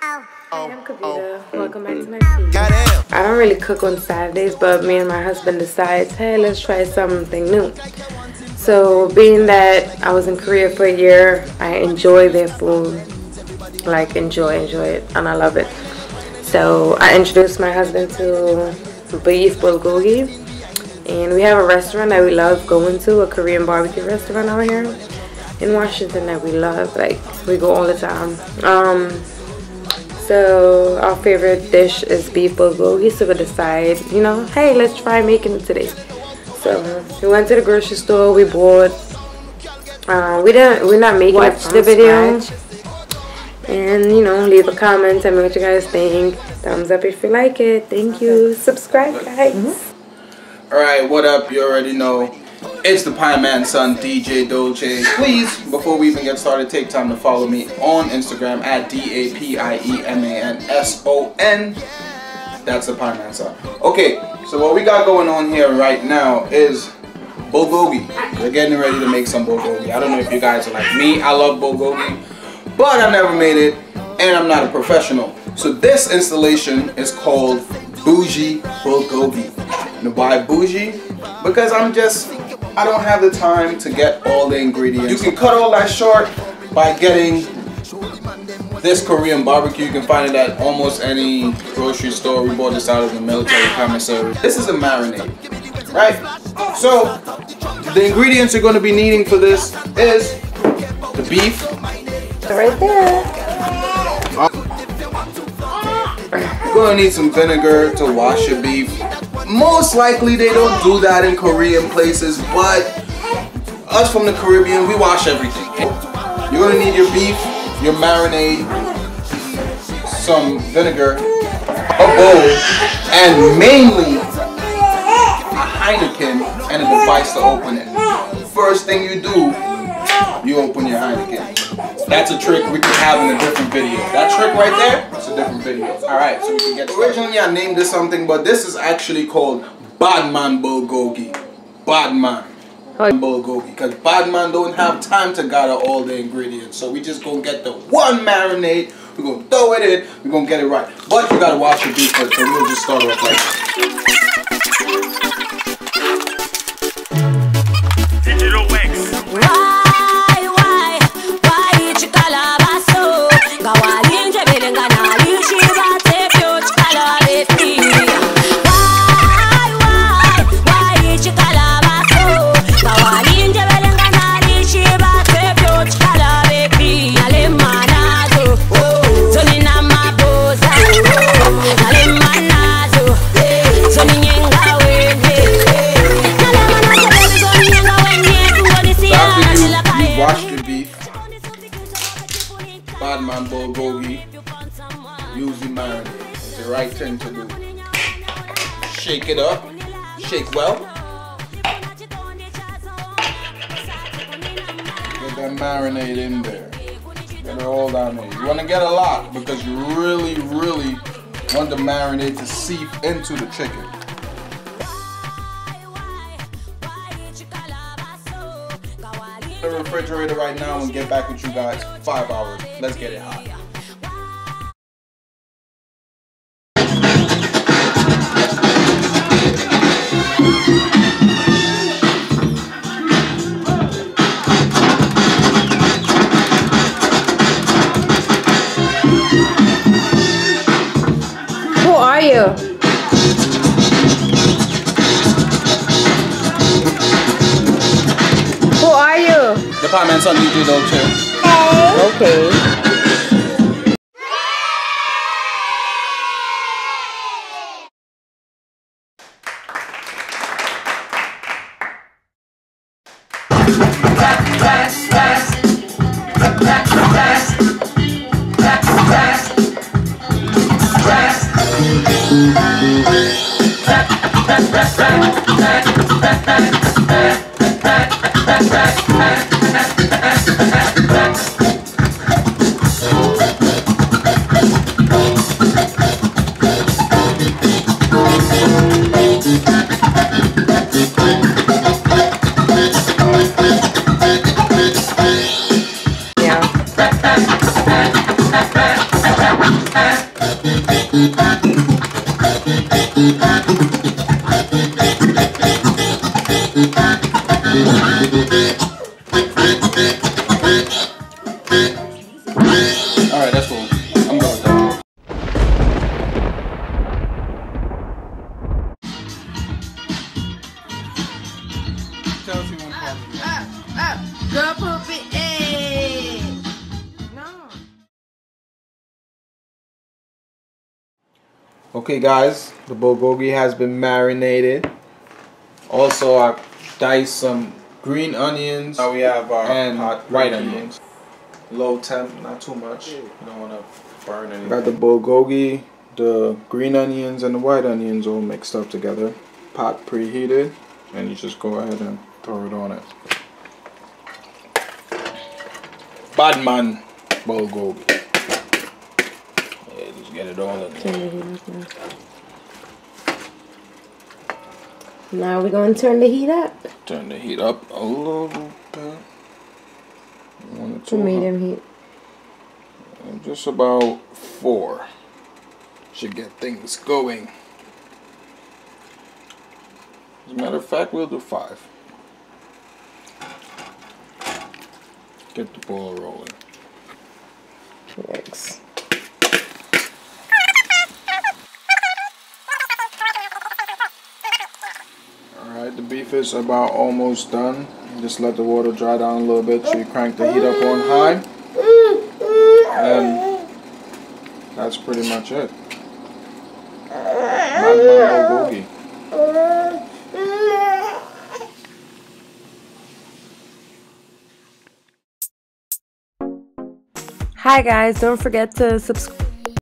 I'm Kavita. Welcome back to my feed. I don't really cook on Saturdays, but me and my husband decides, hey, let's try something new. So, being that I was in Korea for a year, I enjoy their food. Like, enjoy, enjoy it, and I love it. So, I introduced my husband to beef bulgogi, and we have a restaurant that we love going to, a Korean barbecue restaurant out here in Washington that we love. Like, we go all the time. Um, so our favorite dish is beef bulgogi. So we decide, you know, hey, let's try making it today. So we went to the grocery store. We bought. Uh, we didn't. We're not making Watch the video. Scratch. And you know, leave a comment. Tell me what you guys think. Thumbs up if you like it. Thank you. Subscribe, guys. Mm -hmm. All right, what up? You already know. It's the Pie Man son, DJ Dolce. Please, before we even get started, take time to follow me on Instagram at D-A-P-I-E-M-A-N-S-O-N. That's the Pie Man son. Okay, so what we got going on here right now is bulgogi. We're getting ready to make some bulgogi. I don't know if you guys are like me. I love bulgogi, but I never made it, and I'm not a professional. So this installation is called Bougie Bulgogi. And why bougie? Because I'm just I don't have the time to get all the ingredients. You can cut all that short by getting this Korean barbecue. You can find it at almost any grocery store. We bought this out of the military commissary. This is a marinade, right? So, the ingredients you're going to be needing for this is the beef. Right there. You're going to need some vinegar to wash your beef. Most likely they don't do that in Korean places, but us from the Caribbean, we wash everything. You're gonna need your beef, your marinade, some vinegar, a bowl, and mainly a Heineken and a device to open it. First thing you do, you open your Heineken. That's a trick we could have in a different video. That trick right there, it's a different video. Alright, so we can get Originally I named this something, but this is actually called Badman Bulgogi. Badman. Bulgogi. Because Badman don't have time to gather all the ingredients. So we just gonna get the one marinade. We're gonna throw it in. We're gonna get it right. But you gotta wash your beef first, so we'll just start off like right thing to do. Shake it up. Shake well. Get that marinade in there. Get all down there. You want to get a lot because you really, really want the marinade to seep into the chicken. the refrigerator right now and get back with you guys five hours. Let's get it hot. the comments on YouTube though too. Okay. Okay. Alright, Okay, guys, the bulgogi has been marinated. Also, I diced some green onions. Now we have our and hot white preheated. onions. Low temp, not too much. You don't want to burn anything. Got the bulgogi, the green onions, and the white onions all mixed up together. Pot preheated, and you just go ahead and throw it on it. Badman bulgogi. Yeah, just get it all in there. Turn the heat up now. Now we're going to turn the heat up Turn the heat up a little bit. One to medium heat. huh? Just about four. Should get things going. As a matter of fact, we'll do five. Get the ball rolling. Yikes. Alright, the beef is about almost done. Just let the water dry down a little bit so you crank the heat up on high. And that's pretty much it. Hi guys, don't forget to subscribe.